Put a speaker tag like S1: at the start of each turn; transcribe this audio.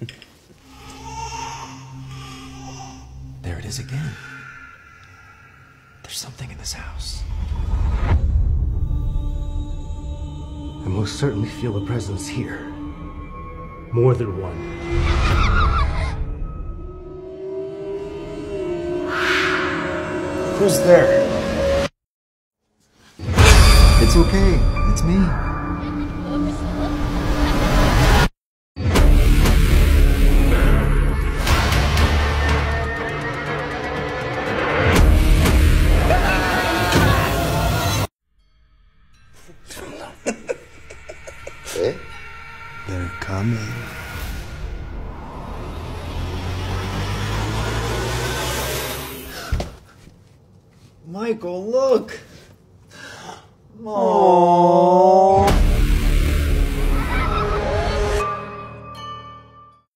S1: There it is again. There's something in this house.
S2: I most certainly feel a presence here. More than one.
S3: Who's there?
S1: It's okay. It's me.
S3: Eh?
S1: They're coming.
S3: Michael, look! Oh.